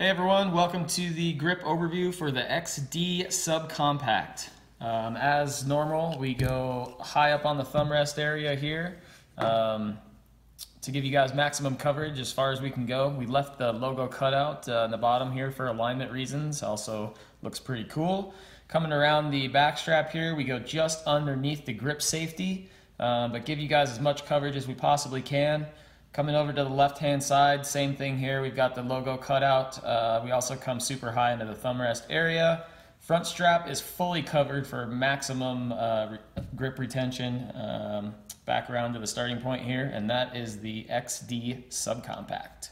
Hey everyone, welcome to the grip overview for the XD Subcompact. Um, as normal, we go high up on the thumb rest area here um, to give you guys maximum coverage as far as we can go. We left the logo cutout uh, in the bottom here for alignment reasons. Also looks pretty cool. Coming around the back strap here, we go just underneath the grip safety, uh, but give you guys as much coverage as we possibly can. Coming over to the left-hand side, same thing here. We've got the logo cutout. Uh, we also come super high into the thumb rest area. Front strap is fully covered for maximum uh, re grip retention. Um, back around to the starting point here, and that is the XD Subcompact.